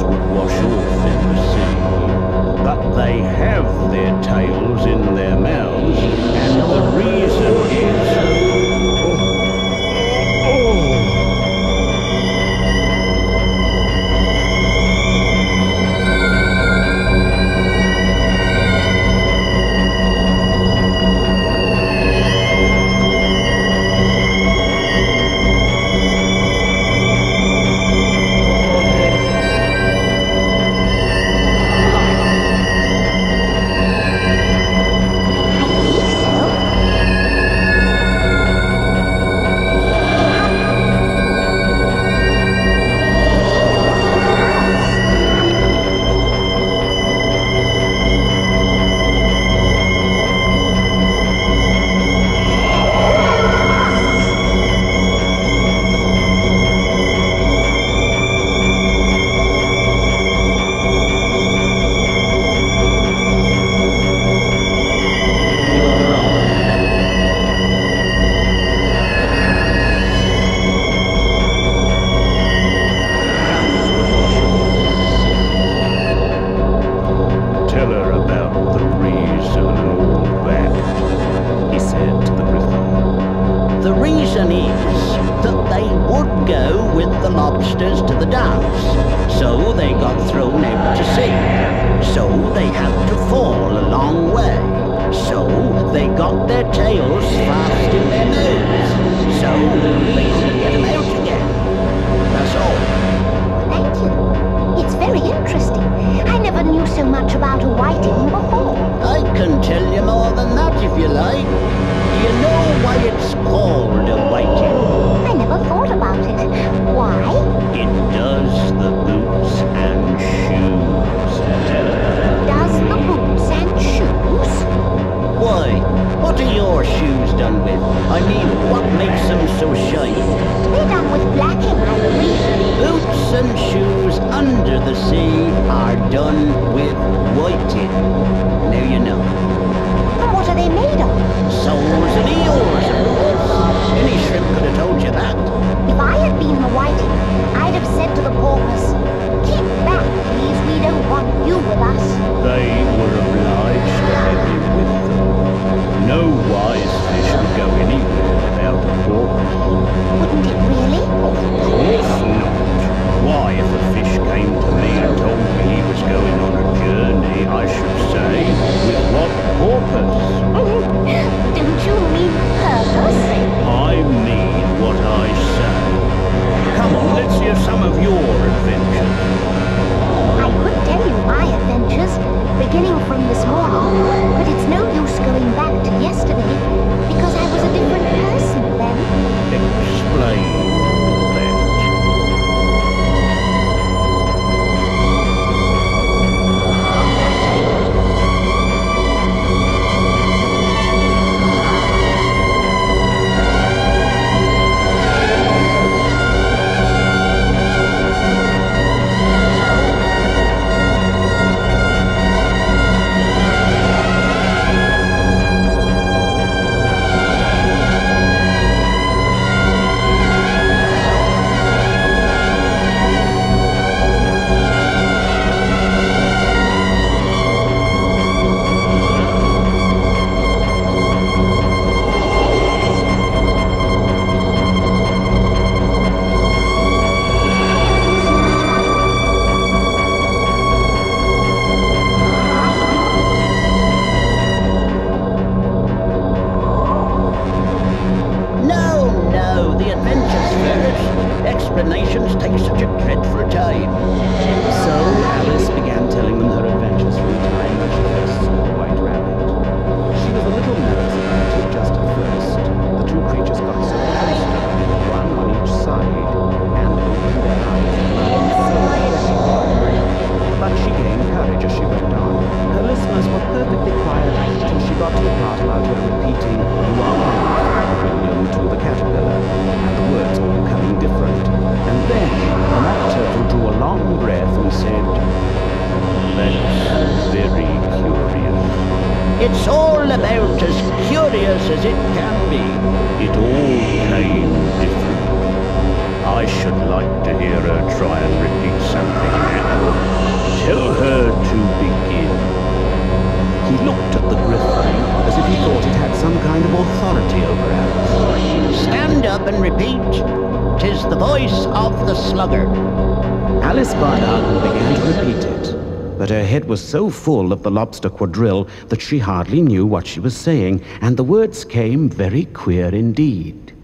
would wash off in the sea, but they lobsters to the dance. So they got thrown out to sea. So they had to fall a long way. So they got their tails fast in their mouths. So they couldn't get them out again. That's all. Thank you. It's very interesting. I never knew so much about a whiting before. I can tell you more than that if you like. Do you know why it's called the sea are done with whiting. Now you know. And what are they made of? Soles and eels, of course. Any shrimp could have told you that. If I had been the whiting, I'd have said It's all about as curious as it can be. It all came different. I should like to hear her try and repeat something now. Tell her to begin. He looked at the Gryphon as if he thought it had some kind of authority over Alice. Stand up and repeat. Tis the voice of the sluggard. Alice Barnard began to repeat it, but her head was so full of the lobster quadrille that she hardly knew what she was saying, and the words came very queer indeed.